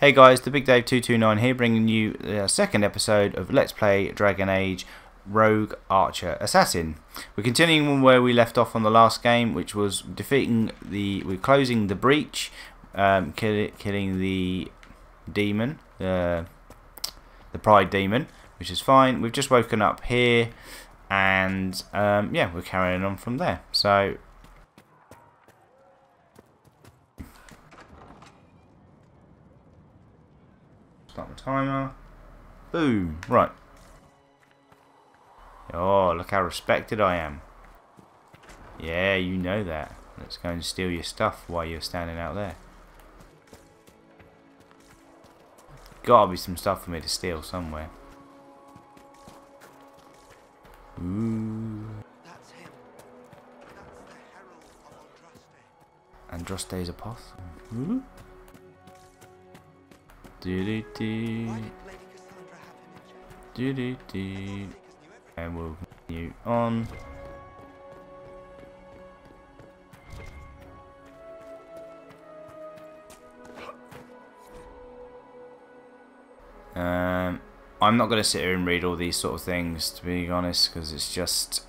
Hey guys, the Big Dave 229 here, bringing you the second episode of Let's Play Dragon Age Rogue Archer Assassin. We're continuing where we left off on the last game, which was defeating the, we're closing the breach, um, kill, killing the demon, uh, the Pride demon, which is fine. We've just woken up here, and um, yeah, we're carrying on from there. So Start the timer. Boom. Right. Oh, look how respected I am. Yeah, you know that. Let's go and steal your stuff while you're standing out there. Gotta be some stuff for me to steal somewhere. Ooh. That's him. That's the herald of Andraste. Andraste's apostle. Ooh. Do do do. Do do. And we'll continue on. Um, I'm not going to sit here and read all these sort of things, to be honest, because it's just...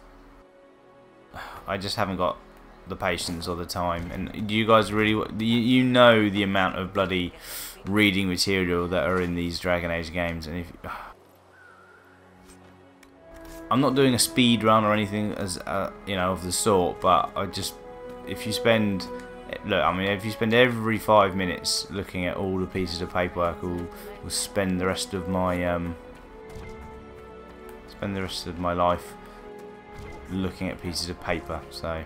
I just haven't got the patience or the time. And you guys really... You, you know the amount of bloody reading material that are in these Dragon Age games, and if... I'm not doing a speed run or anything as uh, you know of the sort, but I just if you spend look, I mean if you spend every five minutes looking at all the pieces of paperwork, will will spend the rest of my um spend the rest of my life looking at pieces of paper. So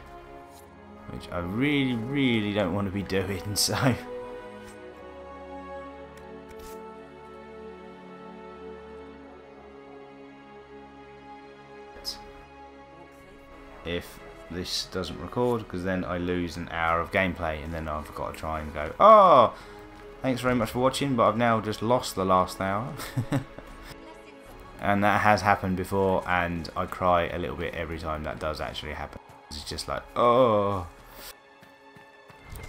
which I really really don't want to be doing. So. if this doesn't record because then I lose an hour of gameplay and then I've got to try and go oh thanks very much for watching but I've now just lost the last hour and that has happened before and I cry a little bit every time that does actually happen it's just like oh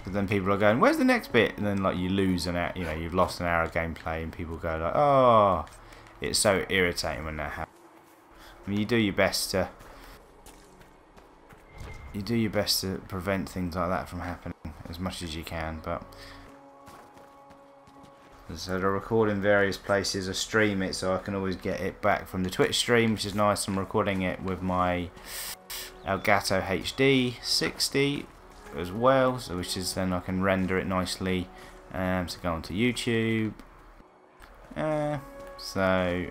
but then people are going where's the next bit? And then like you lose an hour you know you've lost an hour of gameplay and people go like oh it's so irritating when that happens I mean you do your best to you do your best to prevent things like that from happening as much as you can but so I record in various places I stream it so I can always get it back from the Twitch stream which is nice. I'm recording it with my Elgato HD 60 as well so which is then I can render it nicely um, to go onto YouTube uh, so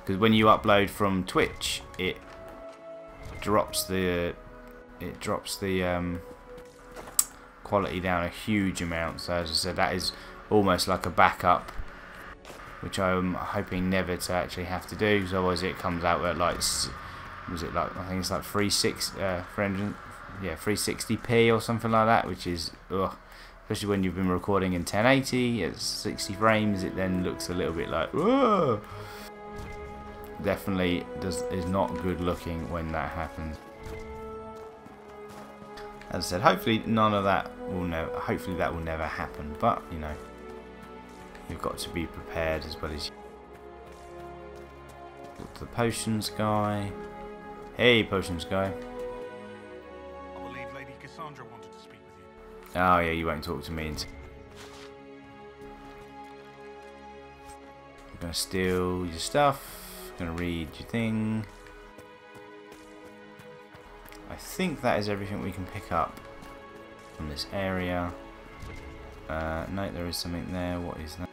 because when you upload from Twitch it drops the it drops the um, quality down a huge amount. So as I said, that is almost like a backup, which I'm hoping never to actually have to do. Because otherwise, it comes out at like was it like I think it's like 36 uh, yeah 360p or something like that, which is ugh. Especially when you've been recording in 1080 at 60 frames, it then looks a little bit like definitely does is not good looking when that happens as I said, hopefully none of that will never. Hopefully that will never happen. But you know, you've got to be prepared as well as. You. The potions guy. Hey, potions guy. Oh yeah, you won't talk to me. I'm gonna steal your stuff. I'm Gonna read your thing. I think that is everything we can pick up from this area. Uh, no, there is something there. What is that?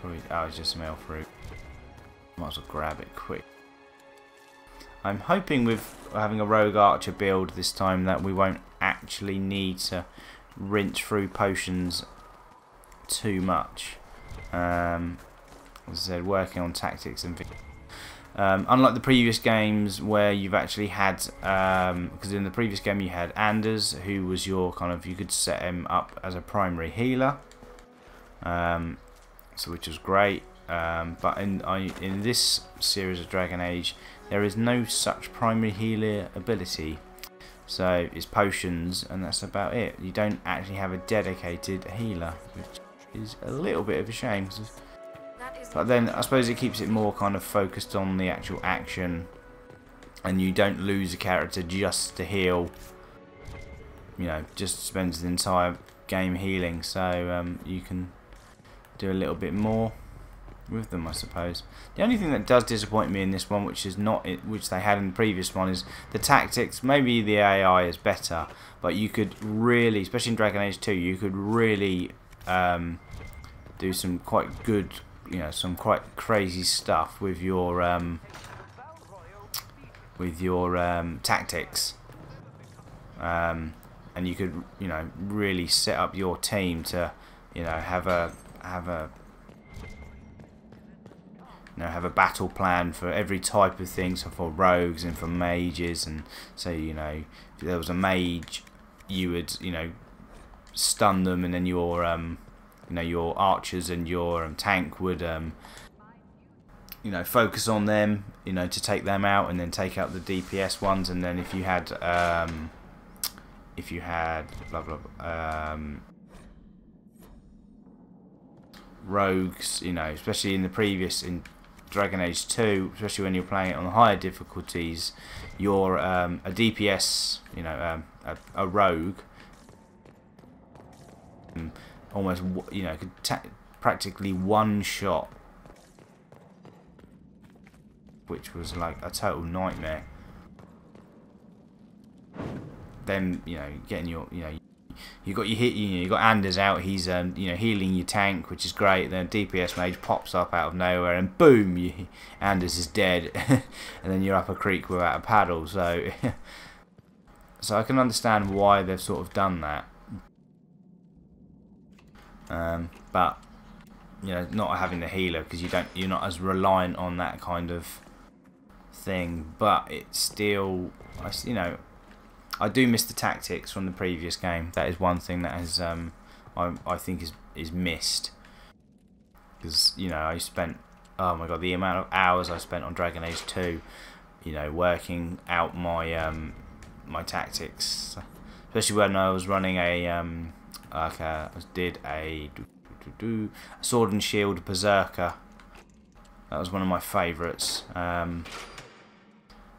Probably, oh, it's just some elfroot. Might as well grab it quick. I'm hoping with having a rogue archer build this time that we won't actually need to rinse through potions too much. Um, as I said, working on tactics and um, unlike the previous games where you've actually had, because um, in the previous game you had Anders, who was your kind of, you could set him up as a primary healer, um, so which was great. Um, but in I, in this series of Dragon Age, there is no such primary healer ability. So it's potions, and that's about it. You don't actually have a dedicated healer. Which is a little bit of a shame. But then I suppose it keeps it more kind of focused on the actual action, and you don't lose a character just to heal. You know, just spends the entire game healing, so um, you can do a little bit more with them, I suppose. The only thing that does disappoint me in this one, which is not it, which they had in the previous one, is the tactics. Maybe the AI is better, but you could really, especially in Dragon Age 2, you could really um, do some quite good, you know, some quite crazy stuff with your um, with your um, tactics. Um, and you could, you know, really set up your team to, you know, have a have a you know, have a battle plan for every type of thing, so for rogues and for mages, and so you know, if there was a mage, you would, you know, stun them, and then your, um, you know, your archers and your um, tank would, um, you know, focus on them, you know, to take them out, and then take out the DPS ones, and then if you had, um, if you had, blah blah, blah um, rogues, you know, especially in the previous in Dragon Age 2, especially when you're playing it on higher difficulties, you're um, a DPS, you know, um, a, a rogue, um, almost, you know, practically one shot, which was like a total nightmare. Then you know, getting your, you know, you got your hit. You know, you got Anders out. He's um, you know healing your tank, which is great. Then DPS mage pops up out of nowhere, and boom, you, Anders is dead, and then you're up a creek without a paddle. So, so I can understand why they've sort of done that. Um, but you know, not having the healer because you don't, you're not as reliant on that kind of thing. But it's still, I you know, I do miss the tactics from the previous game. That is one thing that has um, I I think is is missed because you know I spent oh my god the amount of hours I spent on Dragon Age 2, you know, working out my um my tactics, especially when I was running a um like a, I did a, sword and shield berserker. That was one of my favourites. Um,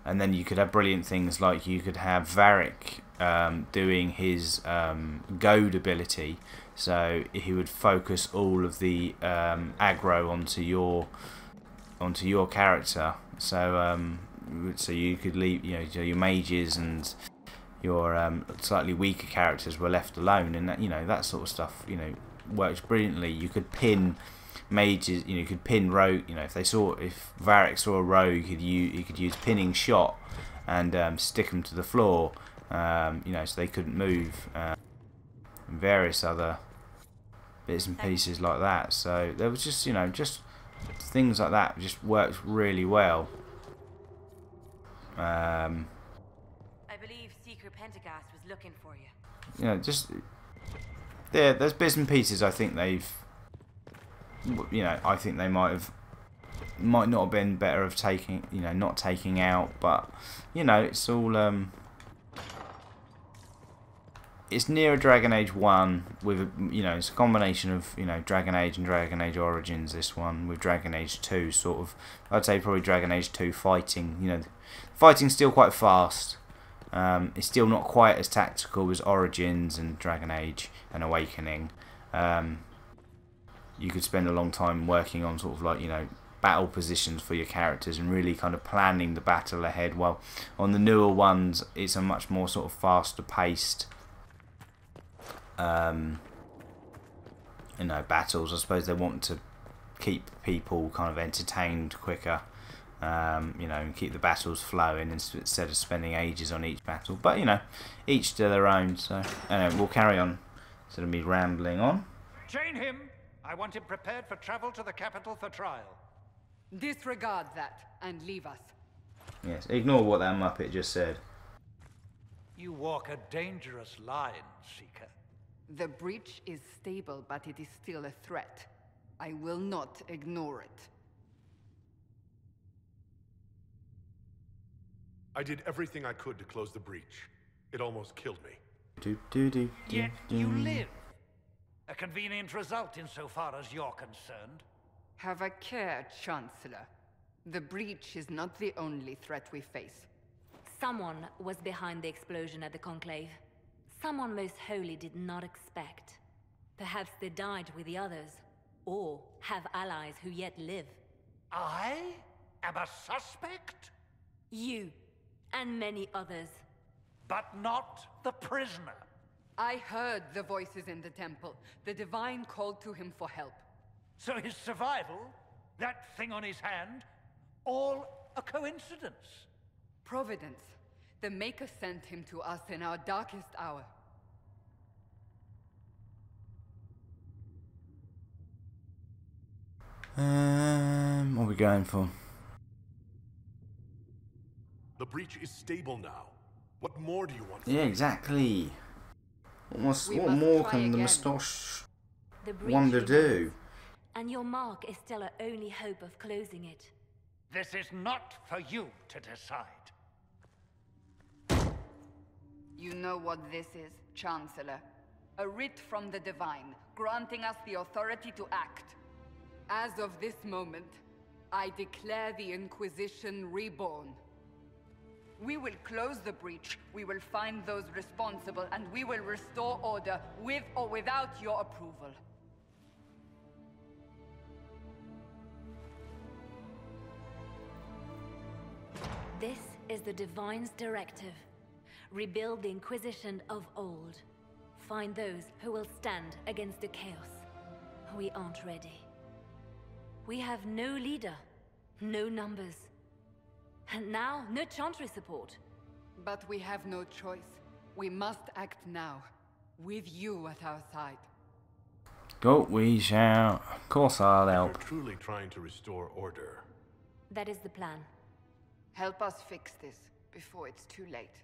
and then you could have brilliant things like you could have Varric um, doing his um, goad ability, so he would focus all of the um, aggro onto your onto your character. So um, so you could leave you know your mages and your um, slightly weaker characters were left alone, and that you know that sort of stuff you know works brilliantly. You could pin mages, you know, could pin rogue. You know, if they saw if Varric saw a rogue, he'd use, he could use pinning shot and um, stick them to the floor. Um, you know, so they couldn't move. Um, and various other bits and pieces like that. So there was just you know just things like that just worked really well. Um, I believe Seeker Pentaghast was looking for you. you know, just there. There's bits and pieces. I think they've, you know, I think they might have, might not have been better of taking, you know, not taking out. But you know, it's all um, it's near Dragon Age One with, a- you know, it's a combination of you know Dragon Age and Dragon Age Origins. This one with Dragon Age Two, sort of, I'd say probably Dragon Age Two fighting. You know, fighting's still quite fast. Um, it's still not quite as tactical as Origins and Dragon Age and Awakening. Um, you could spend a long time working on sort of like you know battle positions for your characters and really kind of planning the battle ahead. While on the newer ones, it's a much more sort of faster paced. Um, you know, battles. I suppose they want to keep people kind of entertained quicker um, you know, and keep the battles flowing instead of spending ages on each battle. But you know, each to their own. So anyway, we'll carry on instead of me rambling on. Chain him! I want him prepared for travel to the capital for trial. Disregard that and leave us. Yes, ignore what that muppet just said. You walk a dangerous line, Seeker. The breach is stable, but it is still a threat. I will not ignore it. I did everything I could to close the breach. It almost killed me. Do do do do. Yet you do. live. A A convenient result insofar as you're concerned. Have a care, Chancellor. The breach is not the only threat we face. Someone was behind the explosion at the Conclave. Someone Most Holy did not expect. Perhaps they died with the others, or have allies who yet live. I am a suspect, You, and many others. but not the prisoner. I heard the voices in the temple. The Divine called to him for help. So his survival, that thing on his hand, all a coincidence. Providence. The Maker sent him to us in our darkest hour. Um, what are we going for? The breach is stable now. What more do you want? Yeah, exactly. What, must, what must more can the again. moustache The breach wonder do? And your mark is still our only hope of closing it. This is not for you to decide. You know what this is, Chancellor. A writ from the Divine, granting us the authority to act. As of this moment, I declare the Inquisition reborn. We will close the breach, we will find those responsible, and we will restore order with or without your approval. This is the Divine's directive. Rebuild the Inquisition of old. Find those who will stand against the chaos. We aren't ready. We have no leader, no numbers. And now, no Chantry support. But we have no choice. We must act now, with you at our side. Go, we shall. Of course, I'll You're truly trying to restore order. That is the plan. Help us fix this before it's too late.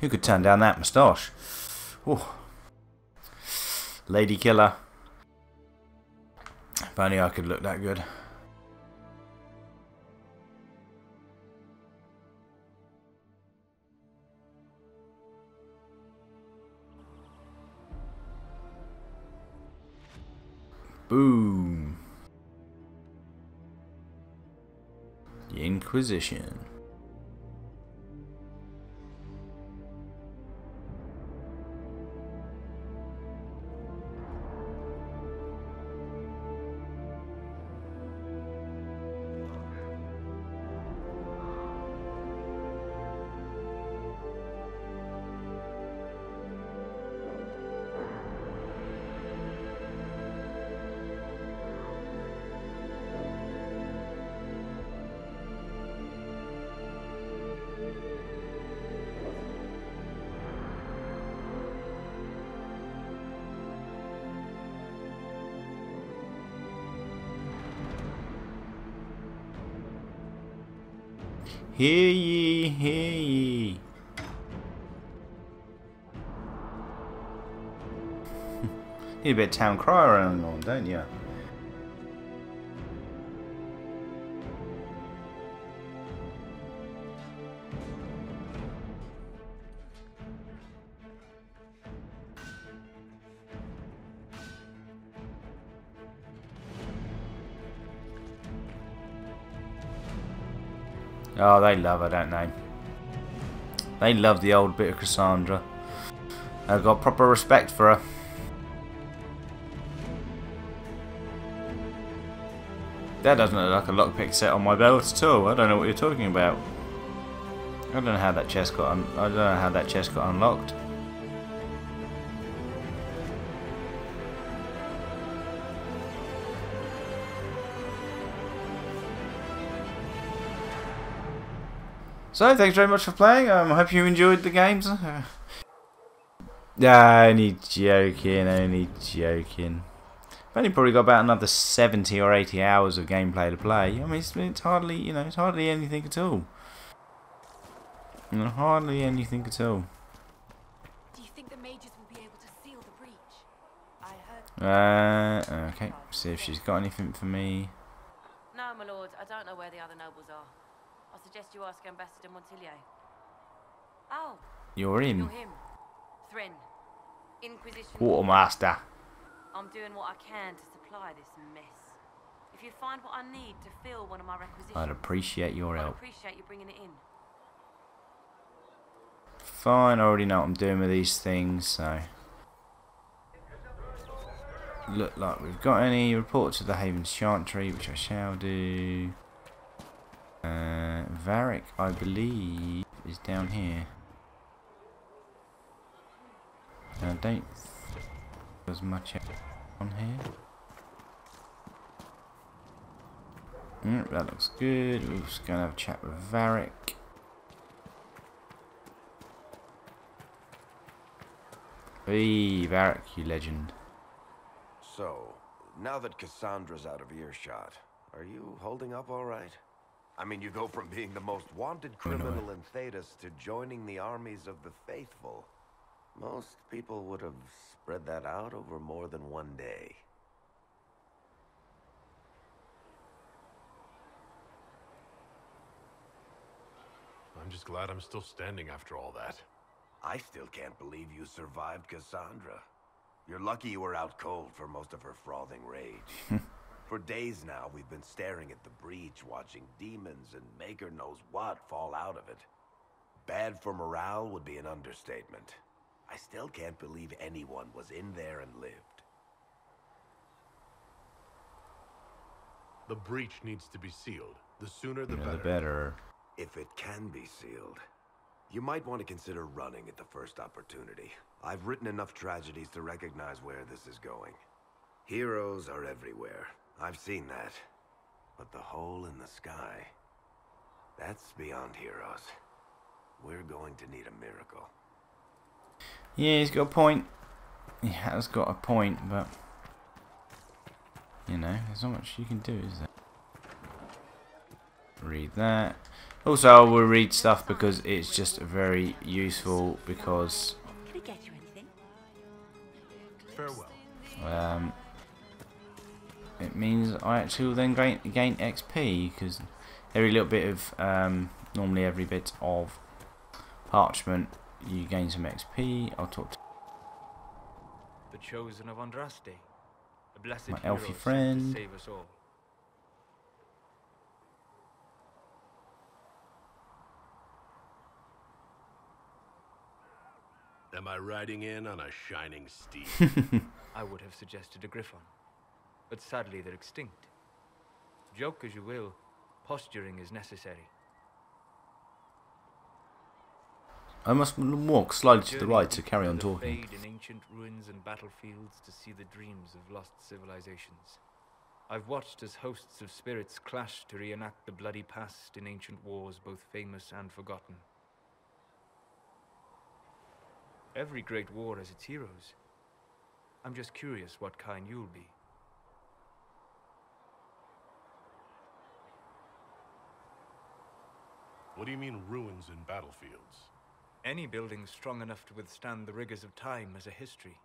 Who could turn down that moustache? Oh. Lady killer. If only I could look that good. Boom. The Inquisition. Hear ye, hear ye. Need a bit of town crier around on, don't you? They love her, don't they? They love the old bit of Cassandra. I've got proper respect for her. That doesn't look like a lockpick set on my belt at all. I don't know what you're talking about. I don't know how that chest got I don't know how that chest got unlocked. So, thanks very much for playing. Um, I hope you enjoyed the games. Only joking, only joking. I've only probably got about another 70 or 80 hours of gameplay to play. I mean, it's, it's hardly, you know, it's hardly anything at all. You know, hardly anything at all. Do you think the mages will be able to seal the breach? I heard. Uh, okay, see if she's got anything for me. No, my lord, I don't know where the other nobles are. I suggest you ask Ambassador Montilyet. Oh, You're in. You're him. Threnn. Inquisition. Quartermaster. I'm doing what I can to supply this mess. If you find what I need to fill one of my requisitions, I'd appreciate your I'd help. appreciate you bringing it in. Fine, I already know what I'm doing with these things, so. Look like we've got any reports of the Haven's Chantry, which I shall do. Uh, Varric, I believe, is down here. And I don't there's much on here. Mm, that looks good. We're just going to have a chat with Varric. Hey, Varric, you legend. So, now that Cassandra's out of earshot, are you holding up all right? I mean, you go from being the most wanted criminal in Thedas to joining the armies of the faithful. Most people would have spread that out over more than one day. I'm just glad I'm still standing after all that. I still can't believe you survived Cassandra. You're lucky you were out cold for most of her frothing rage. for days now, we've been staring at the breach, watching demons and maker knows what fall out of it. Bad for morale would be an understatement. I still can't believe anyone was in there and lived. The breach needs to be sealed. The sooner the You know, better. the better. If it can be sealed, you might want to consider running at the first opportunity. I've written enough tragedies to recognize where this is going. Heroes are everywhere. I've seen that. But the hole in the sky, that's beyond heroes. We're going to need a miracle. Yeah, he's got a point. He has got a point, but you know, there's not much you can do, is there? Read that. Also, I will read stuff because it's just very useful because Can I get you anything? Farewell. um, it means I actually will then gain, gain XP because every little bit of um, normally every bit of parchment you gain some XP. I'll talk to The chosen of Andraste. A blessed My hero elfy friend. Save us all. Am I riding in on a shining steed? I would have suggested a griffon, but sadly they're extinct. Joke as you will, posturing is necessary. I must walk slightly to the right to carry on talking. in ancient ruins and battlefields to see the dreams of lost civilizations. I've watched as hosts of spirits clash to reenact the bloody past in ancient wars, both famous and forgotten. Every great war has its heroes. I'm just curious what kind you'll be. What do you mean ruins and battlefields? Any building strong enough to withstand the rigors of time has a history.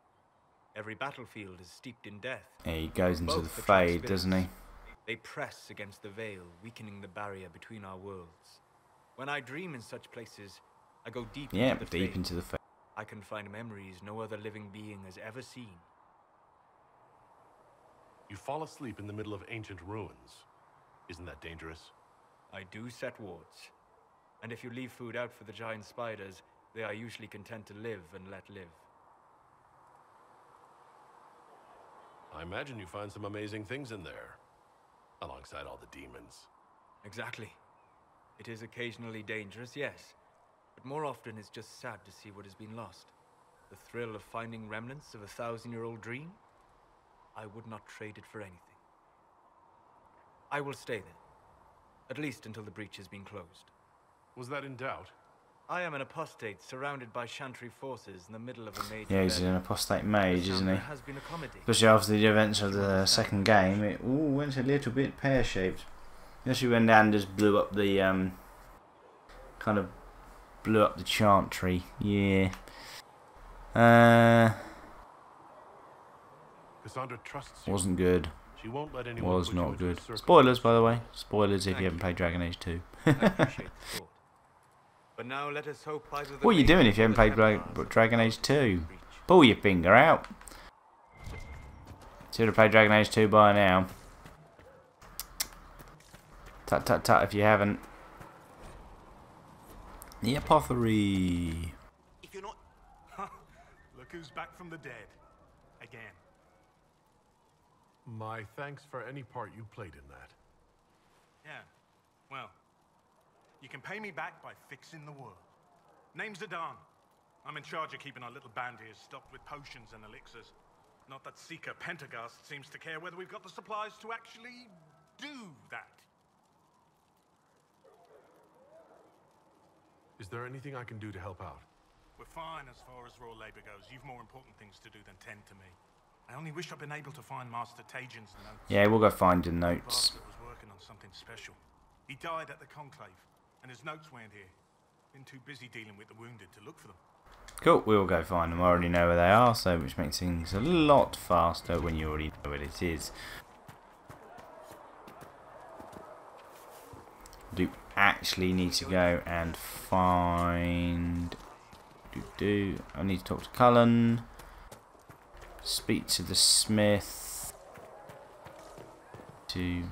Every battlefield is steeped in death. Yeah, he goes into Both the fade, doesn't he? They press against the veil, weakening the barrier between our worlds. When I dream in such places, I go deep Yeah, into the deep fade. into the fade. I can find memories no other living being has ever seen. You fall asleep in the middle of ancient ruins. Isn't that dangerous? I do set wards. And if you leave food out for the giant spiders, they are usually content to live and let live. I imagine you find some amazing things in there. Alongside all the demons. Exactly. It is occasionally dangerous, yes. But more often it's just sad to see what has been lost. The thrill of finding remnants of a thousand year old dream? I would not trade it for anything. I will stay then. At least until the breach has been closed. Was that in doubt? I am an apostate surrounded by Chantry forces in the middle of a major Yeah, he's an apostate mage, isn't Cassandra he? has been accommodated. Especially after the events of the second game, it ooh, went a little bit pear shaped. Especially when Dan just blew up the um, kind of blew up the chantry. Yeah. Uh, Cassandra trusts you. wasn't good. She won't let anyone Was not good. Spoilers, by the way. Spoilers if Thank you haven't you. played Dragon Age 2. What are you doing if you haven't played Dra Dragon Age 2? Pull your finger out. Should have played Dragon Age 2 by now. Tut tut tut if you haven't. The apothecary. If you're not... Look who's back from the dead. Again. My thanks for any part you played in that. Yeah. Well, you can pay me back by fixing the world. Name's Adan. I'm in charge of keeping our little band here stocked with potions and elixirs. Not that Seeker Pentaghast seems to care whether we've got the supplies to actually do that. Is there anything I can do to help out? We're fine as far as raw labor goes. You've more important things to do than tend to me. I only wish I'd been able to find Master Taigen's notes. Yeah, we'll go find the notes. Was working on something special. He died at the Conclave, and his notes weren't here. Been too busy dealing with the wounded to look for them. Cool, we'll go find them. I already know where they are, so which makes things a lot faster when you already know what it is. Do actually need to go and find. Do do. I need to talk to Cullen. Speak to the smith. To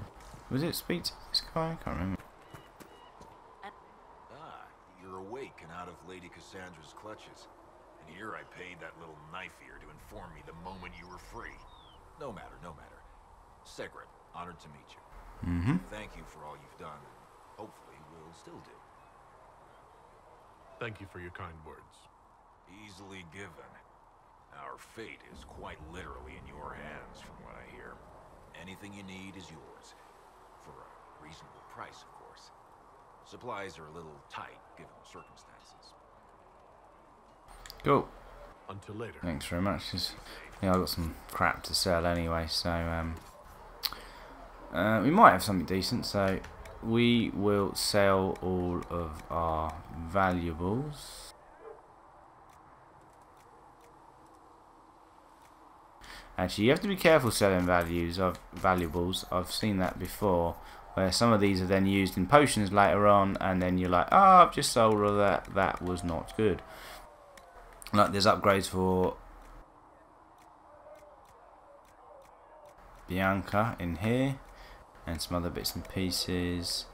was it speak to this guy? I can't remember. Ah, you're awake and out of Lady Cassandra's clutches. And here I paid that little knife ear to inform me the moment you were free. No matter, no matter. Seggrit, honored to meet you. Mm-hmm. Thank you for all you've done. Hopefully, will still do. Thank you for your kind words. Easily given. Our fate is quite literally in your hands, from what I hear. Anything you need is yours. For a reasonable price, of course. Supplies are a little tight, given the circumstances. Cool. Until later. Thanks very much. yeah, I've got some crap to sell anyway, so um, uh, we might have something decent. So we will sell all of our valuables. Actually, you have to be careful selling values of valuables. I've seen that before, where some of these are then used in potions later on, and then you're like, "Oh, I've just sold all that. That was not good." Like there's upgrades for Bianca in here, and some other bits and pieces.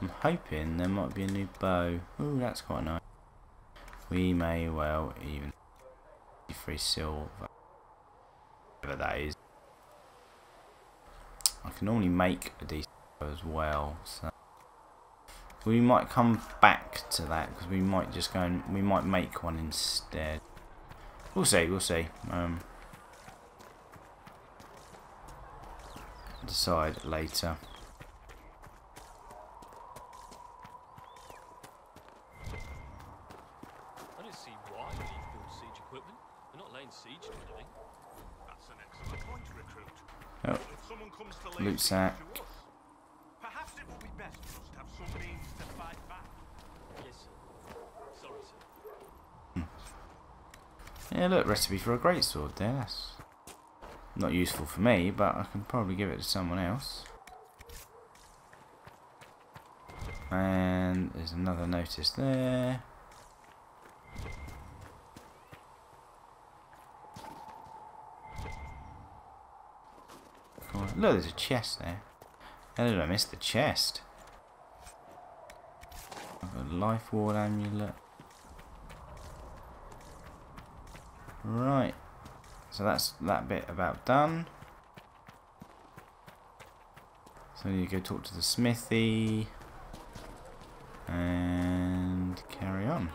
I'm hoping there might be a new bow. Ooh, that's quite nice. We may well even free silver whatever that is. I can only make a decent as well, so we might come back to that because we might just go and we might make one instead. We'll see, we'll see. Um, decide later. I don't see why we need build siege equipment. We're not laying siege to anything. That's an excellent point, recruit. Oh. If someone comes to lay Loot sack. to us, perhaps it would be best for to have some means to fight back. Yes, sir. Sorry, sir. Hmm. Yeah, look, recipe for a great sword there. That's not useful for me, but I can probably give it to someone else. And there's another notice there. Look, there's a chest there. How did I miss the chest? Life ward amulet. Right. So that's that bit about done. So you go talk to the smithy and carry on.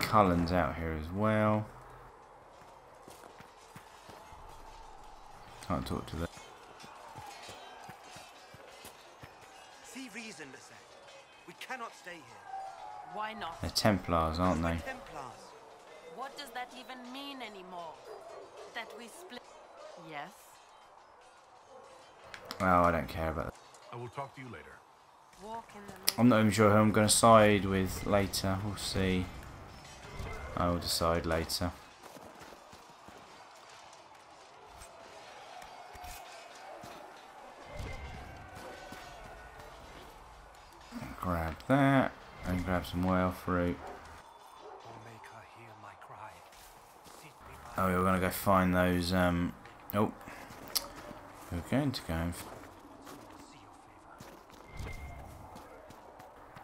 Cullen's out here as well. Can't talk to the. See reason, Lisette. We cannot stay here. Why not? They're Templars, aren't they? Templars. What does that even mean anymore? That we split? Yes. Well, I don't care about that. I will talk to you later. Walk in the I'm not even sure who I'm going to side with later. We'll see. I will decide later. That and grab some whale fruit. Oh, we're gonna go find those. Um, oh, we're going to go. And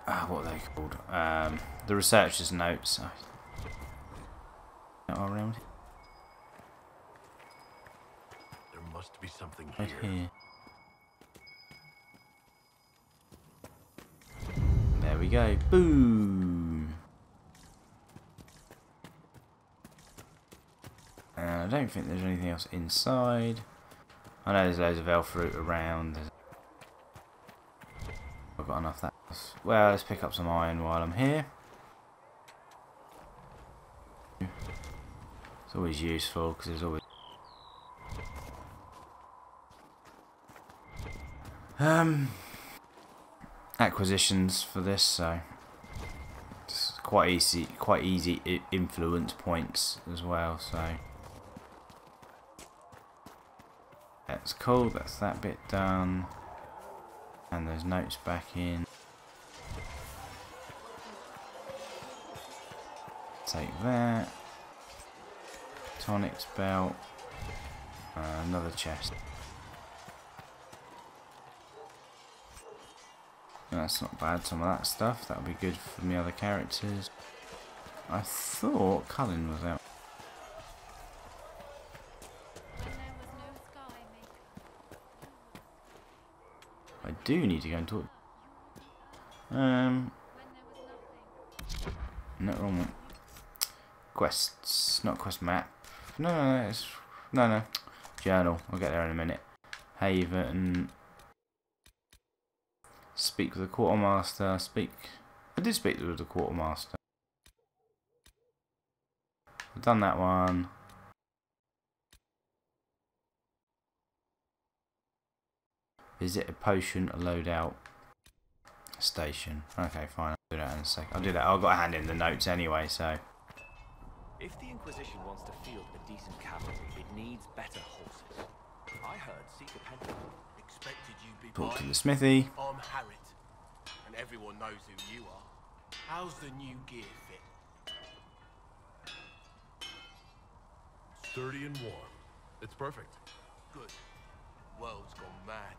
ah, what are they called? Um, the researcher's notes. Are around There must be something right here. here. Go. Boom. And I don't think there's anything else inside. I know there's loads of elfroot around. I've got enough that. Well, let's pick up some iron while I'm here. It's always useful because there's always. Um, acquisitions for this, so it's quite easy, quite easy influence points as well. So that's cool. That's that bit done, and those notes back in. Take that. Tonics belt. Uh, another chest. That's not bad, some of that stuff. That'll be good for the other characters. I thought Cullen was out. I do need to go and talk. Um. No, wrong one. Quests, not quest map. No, no, no, no, no. Journal. I'll get there in a minute. Haven. Speak with the quartermaster. Speak. I did speak with the quartermaster. I've done that one. Visit a potion loadout station. Okay, fine. I'll do that in a sec. I'll do that. I've got to hand in the notes anyway, so. If the Inquisition wants to field a decent cavalry, it needs better horses. I heard Seeker Pentagon Expected you'd be Talk to the smithy. I'm Harritt, everyone knows who you are. How's the new gear fit? Sturdy and warm. It's perfect. Good. World's gone mad.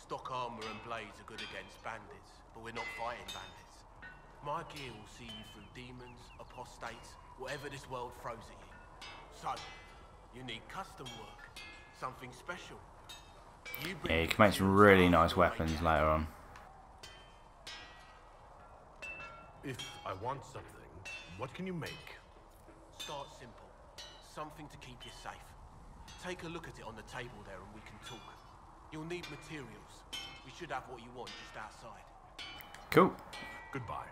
Stock armor and blades are good against bandits, but we're not fighting bandits. My gear will see you through demons, apostates, whatever this world throws at you. So, you need custom work, something special. You bring Yeah, you can make some really nice weapons later on. If I want something, what can you make? Start simple. Something to keep you safe. Take a look at it on the table there and we can talk. You'll need materials. We should have what you want just outside. Cool. Goodbye.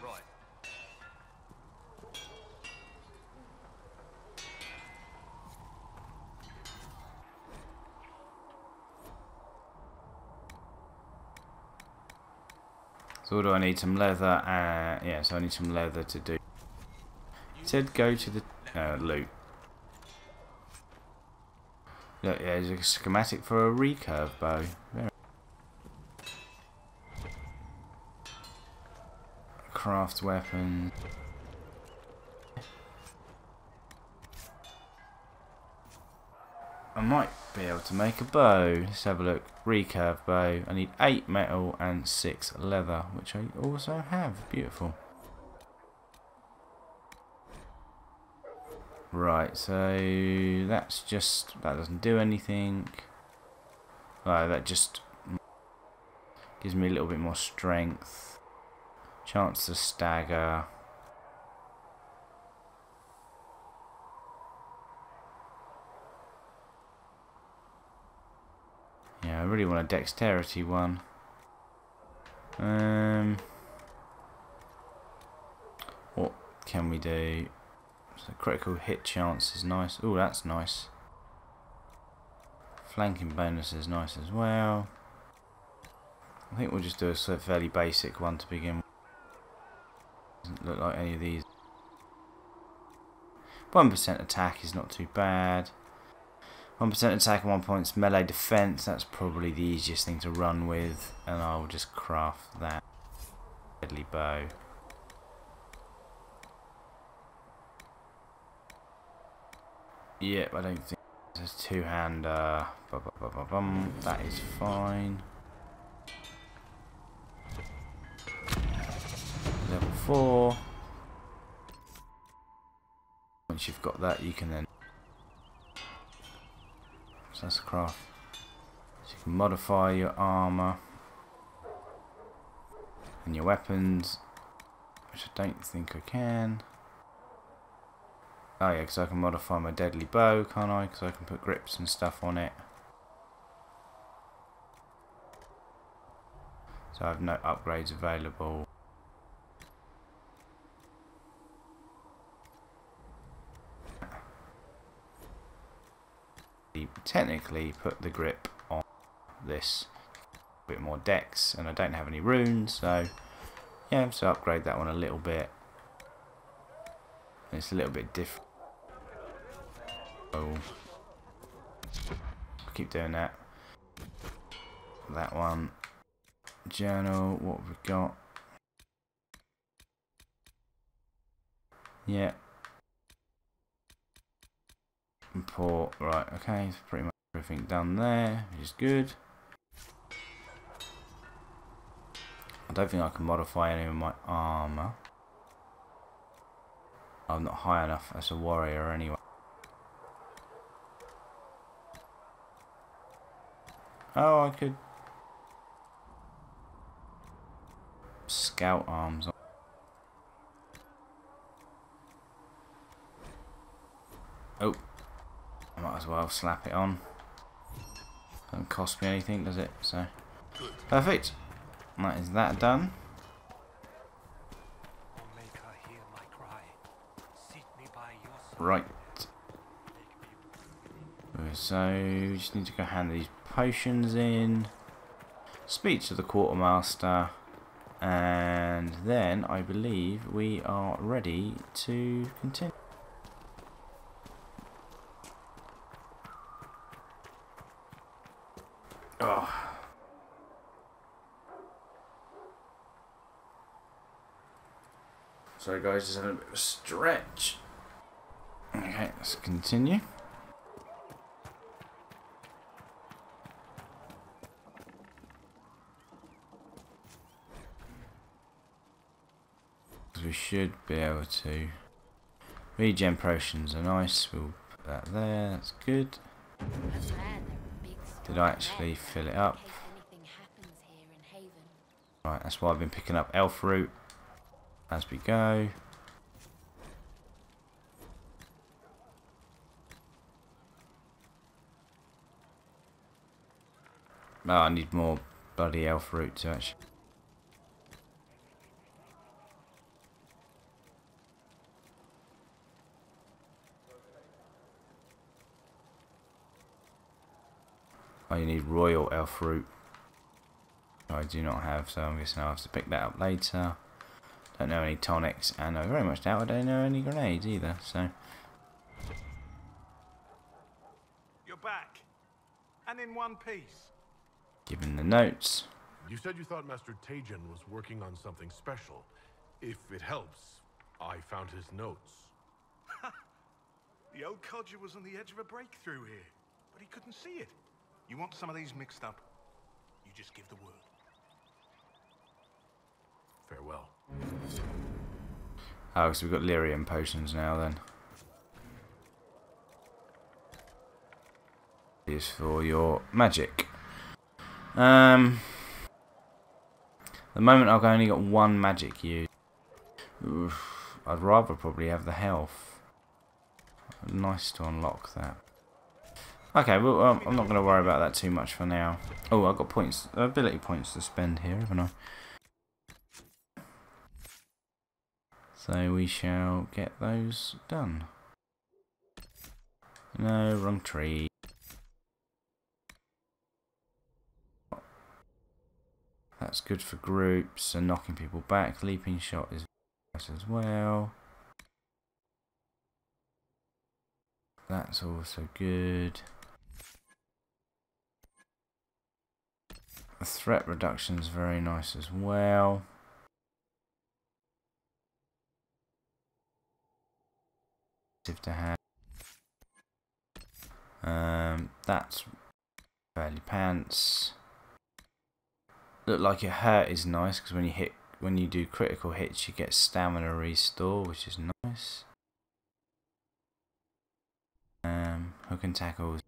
Right. So what do I need? Some leather. Uh, yeah, so I need some leather to do. It said go to the uh, loot. Look, yeah, there's a schematic for a recurve bow. Very Craft weapon. I might be able to make a bow. Let's have a look. Recurve bow. I need 8 metal and 6 leather, which I also have. Beautiful. Right, so that's just, that doesn't do anything. Oh, that just gives me a little bit more strength. Chance to stagger. Really want a dexterity one. Um, what can we do? So critical hit chance is nice. Oh, that's nice. Flanking bonus is nice as well. I think we'll just do a fairly basic one to begin with. Doesn't look like any of these. 1% attack is not too bad. 1% attack and 1 points melee defense. That's probably the easiest thing to run with. And I'll just craft that. deadly bow. Yep, I don't think there's two-hander. That is fine. Level 4. Once you've got that, you can then... So that's craft. So you can modify your armour. And your weapons. Which I don't think I can. Oh yeah, because I can modify my deadly bow, can't I? Because I can put grips and stuff on it. So I have no upgrades available. Technically put the grip on this bit more dex and I don't have any runes so yeah so upgrade that one a little bit. It's a little bit different oh. Keep doing that. That one. Journal what have we got. Yeah import right okay it's pretty much everything done there which is good. I don't think I can modify any of my armor. I'm not high enough as a warrior anyway. Oh I could scout arms. Oh, I might as well slap it on. Doesn't cost me anything, does it? So, perfect. That is that done. Right. So, just need to go hand these potions in. Speak to the quartermaster. And then I believe we are ready to continue. Oh. Sorry guys, just having a bit of a stretch. Okay, let's continue. We should be able to. Regen potions are nice, we'll put that there, that's good. Did I actually fill it up? Right, that's why I've been picking up elfroot as we go. Oh, I need more bloody elfroot to actually. Oh, you need royal elfroot. I do not have, so I'm guessing I'll have to pick that up later. Don't know any tonics, and I very much doubt I don't know any grenades either, so. You're back. And in one piece. Given the notes. You said you thought Master Taigen was working on something special. If it helps, I found his notes. the old codger was on the edge of a breakthrough here, but he couldn't see it. You want some of these mixed up? You just give the word. Farewell. Oh, so we've got lyrium potions now then. Is for your magic. Um, the moment I've only got one magic used. Oof, I'd rather probably have the health. Nice to unlock that. Okay, well, um, I'm not going to worry about that too much for now. Oh, I've got points, ability points to spend here, haven't I? So we shall get those done. No, wrong tree. That's good for groups and knocking people back. Leaping shot is nice as well. That's also good. The threat reduction is very nice as well. To have. Um, that's fairly pants. Looks Like It Hurts is nice because when you hit, when you do critical hits, you get stamina restore, which is nice. Um, hook and tackles.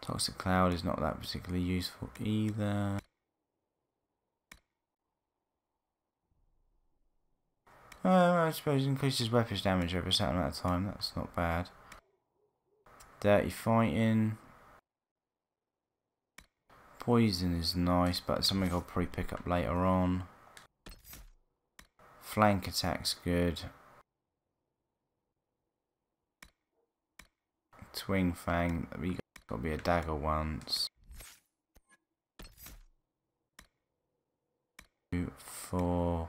Toxic cloud is not that particularly useful either. Uh, I suppose increases weapons damage over a certain amount of time. That's not bad. Dirty fighting. Poison is nice, but something I'll probably pick up later on. Flank attack's good. Twin Fang, we got to be a dagger once. Two, four.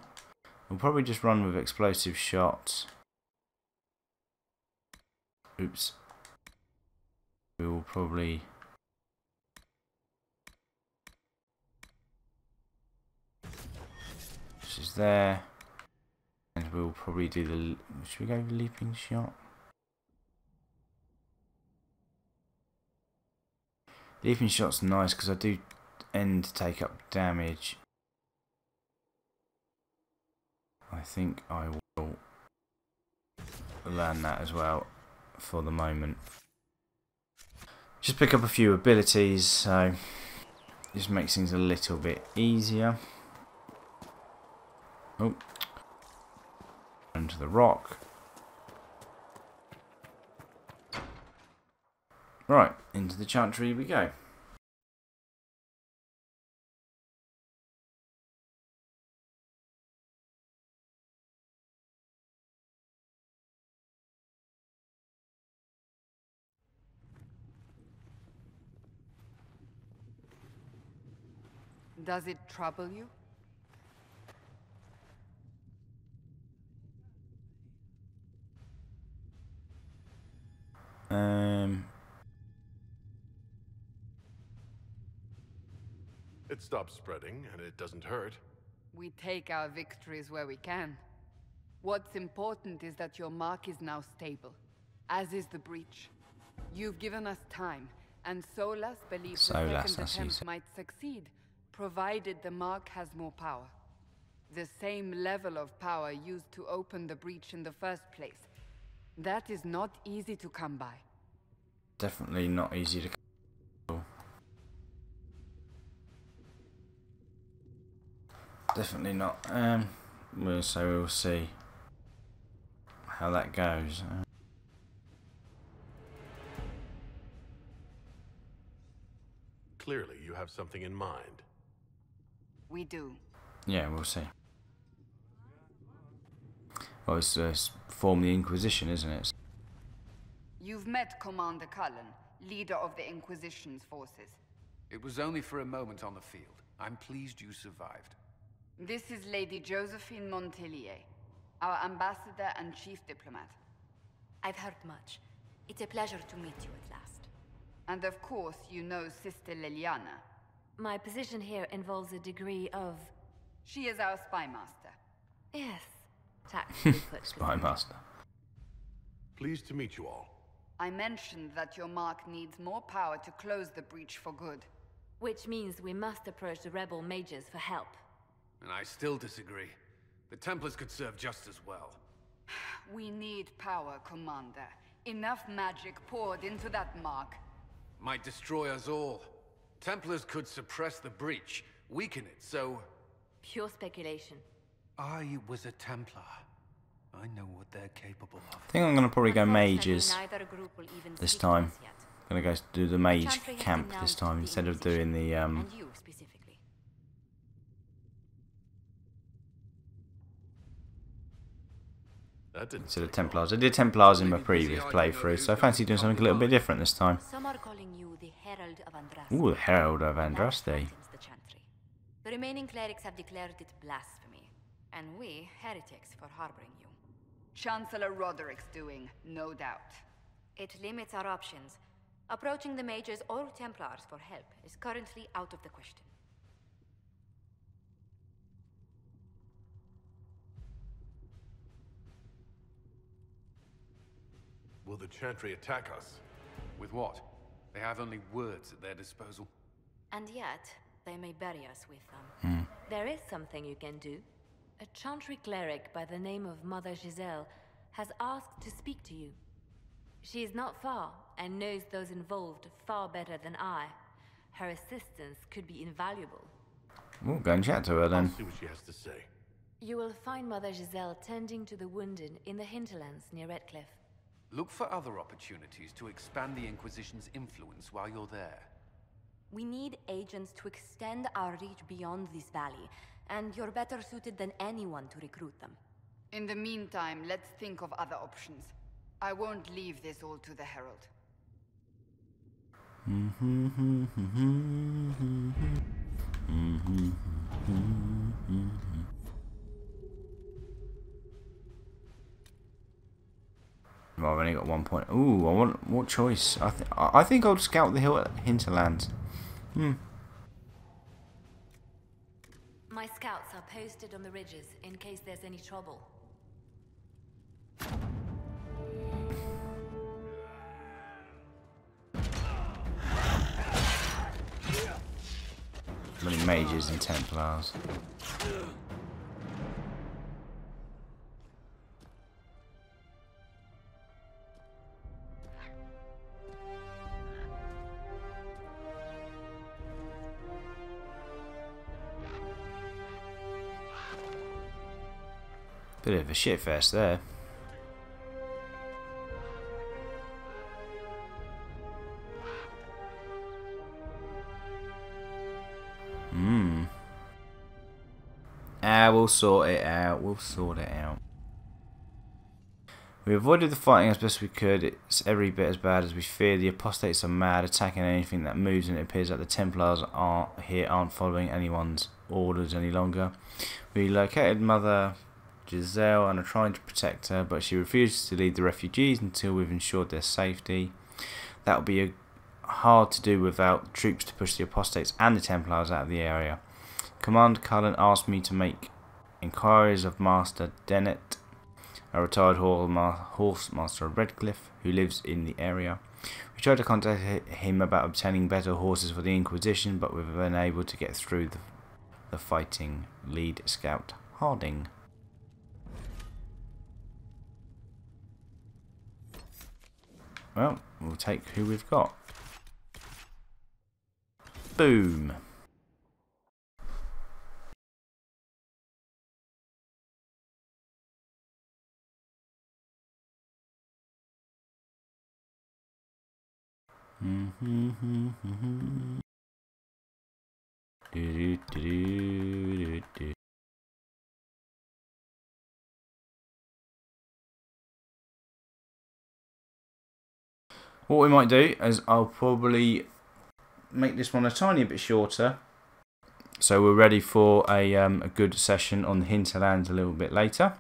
We'll probably just run with explosive shots. Oops. We will probably This is there. And we'll probably do the... Should we go leaping shot? Leaping shot's nice because I do end to take up damage. I think I will learn that as well for the moment. Just pick up a few abilities, so just makes things a little bit easier. Oh, into the rock. Right, into the chantry we go. Does it trouble you? Um. It stops spreading, and it doesn't hurt. We take our victories where we can. What's important is that your mark is now stable, as is the breach. You've given us time, and Solas believes Solas, the second attempt might succeed, provided the mark has more power. The same level of power used to open the breach in the first place. That is not easy to come by. Definitely not easy to come by. Definitely not. Um, we'll so we'll see how that goes. Uh, Clearly, you have something in mind. We do. yeah, we'll see. Well, it's uh, s- form the Inquisition, isn't it? You've met Commander Cullen, leader of the Inquisition's forces. It was only for a moment on the field. I'm pleased you survived. This is Lady Josephine Montilyet, our ambassador and chief diplomat. I've heard much. It's a pleasure to meet you at last. And of course, you know Sister Leliana. My position here involves a degree of... She is our spy master. Yes, tactfully put. Spy Master. Pleased to meet you all. I mentioned that your mark needs more power to close the breach for good. Which means we must approach the rebel mages for help. And I still disagree. The Templars could serve just as well. We need power, Commander. Enough magic poured into that mark. Might destroy us all. Templars could suppress the breach, weaken it, so... Pure speculation. I was a Templar. I know what they're capable of. I think I'm gonna probably go mages Neither group will even this time. us yet. Gonna go do the mage camp this time instead of doing the um. And you. That didn't Instead of Templars. I did Templars in my previous playthrough, so I fancy doing something a little bit different this time. Some are calling you the Herald of Andraste. Ooh, the Herald of Andraste. The, chantry. the remaining clerics have declared it blasphemy, and we heretics for harboring you. Chancellor Roderick's doing, no doubt. It limits our options. Approaching the mages or Templars for help is currently out of the question. Will the Chantry attack us? With what? They have only words at their disposal. And yet, they may bury us with them. Hmm. There is something you can do. A Chantry cleric by the name of Mother Giselle has asked to speak to you. She is not far and knows those involved far better than I. Her assistance could be invaluable. We'll go and chat to her then. I'll see what she has to say. You will find Mother Giselle tending to the wounded in the hinterlands near Redcliffe. Look for other opportunities to expand the Inquisition's influence while you're there. We need agents to extend our reach beyond this valley, and you're better suited than anyone to recruit them. In the meantime, let's think of other options. I won't leave this all to the Herald. Mm-hmm, mm-hmm, mm-hmm, Well, I've only got one point. Ooh, I want what choice? I think I think I'll scout the hill hinterlands. Hmm. My scouts are posted on the ridges in case there's any trouble. Many mages and Templars. Bit of a shitfest there. Hmm. Ah, we'll sort it out. We'll sort it out. We avoided the fighting as best we could. It's every bit as bad as we feared. The apostates are mad, attacking anything that moves, and it appears that the Templars aren't here aren't following anyone's orders any longer. We located Mother Giselle and are trying to protect her, but she refuses to lead the refugees until we've ensured their safety. That will be a, hard to do without troops to push the apostates and the Templars out of the area. Commander Cullen asked me to make inquiries of Master Dennett, a retired horse master of Redcliffe, who lives in the area. We tried to contact him about obtaining better horses for the Inquisition, but we've been able to get through the, the fighting lead scout Harding. Well, we'll take who we've got. Boom. do, do, do, do, What we might do is I'll probably make this one a tiny bit shorter. So we're ready for a, um, a good session on the hinterlands a little bit later.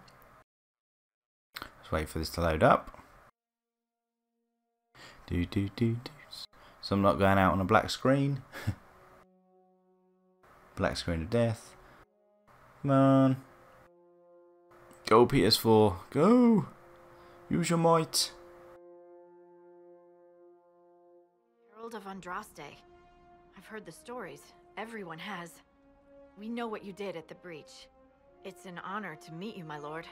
Let's wait for this to load up. Do do do do. So I'm not going out on a black screen. black screen of death. Come on. Go PS4. Go. Use your might. Herald of Andraste. I've heard the stories. Everyone has. We know what you did at the breach. It's an honor to meet you, my lord.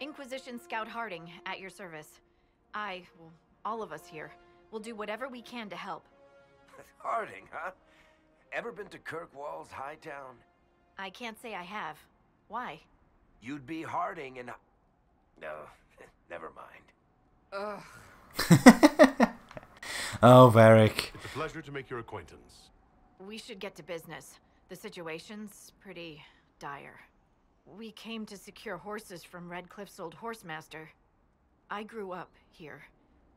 Inquisition Scout Harding, at your service. I, well, all of us here, will do whatever we can to help. Harding, huh? Ever been to Kirkwall's Hightown? I can't say I have. Why? You'd be Harding and... No, never mind. Ugh. Oh, Varric. It's a pleasure to make your acquaintance. We should get to business. The situation's pretty dire. We came to secure horses from Redcliffe's old horsemaster. I grew up here,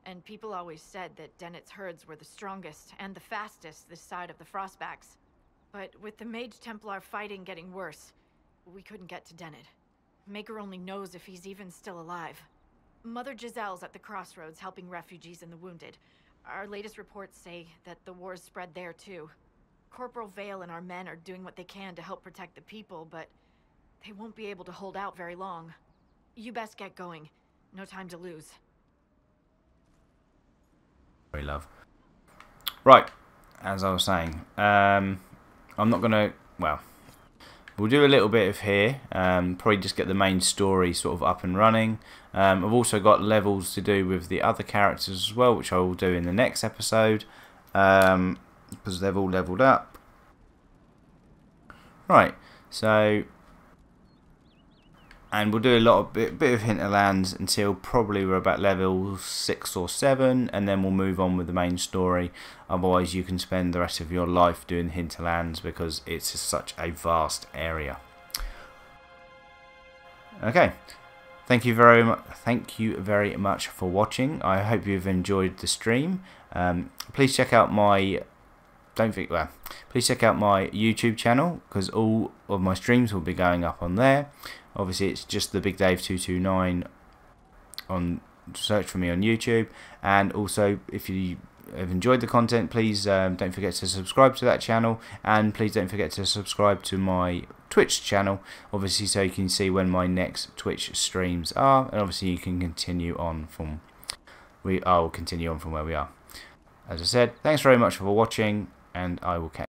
and people always said that Dennett's herds were the strongest and the fastest this side of the Frostbacks. But with the Mage Templar fighting getting worse, we couldn't get to Dennett. Maker only knows if he's even still alive. Mother Giselle's at the crossroads helping refugees and the wounded, our latest reports say that the war's spread there too. Corporal Vale and our men are doing what they can to help protect the people, but they won't be able to hold out very long. You best get going. No time to lose. love. Right, as I was saying, um, I'm not gonna. Well, we'll do a little bit of here. Um, probably just get the main story sort of up and running. Um, I've also got levels to do with the other characters as well, which I will do in the next episode um, because they've all leveled up. Right, so and we'll do a lot of bit, bit of hinterlands until probably we're about level 6 or 7 and then we'll move on with the main story. Otherwise you can spend the rest of your life doing hinterlands because it's such a vast area. Okay. Thank you very much thank you very much for watching. I hope you've enjoyed the stream. Um, please check out my don't think well please check out my youtube channel because all of my streams will be going up on there obviously it's just the big dave 229 on search for me on youtube. And also if you have enjoyed the content please um, don't forget to subscribe to that channel. And please don't forget to subscribe to my twitch channel obviously so you can see when my next twitch streams are. And obviously you can continue on from we I will continue on from where we are. As I said thanks very much for watching and I will catch